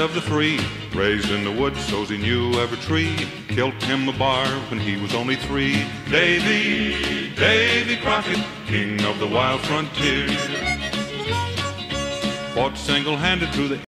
of the three. Raised in the woods, so he knew every tree. Killed him a bar when he was only three. Davy, Davy Crockett, king of the wild frontier. Fought single-handed through the